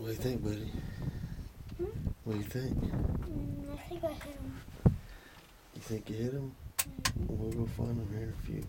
What do you think, buddy? Hmm? What do you think? Mm, I think I hit him. You think you hit him? Mm-hmm. We'll go find him here in a few.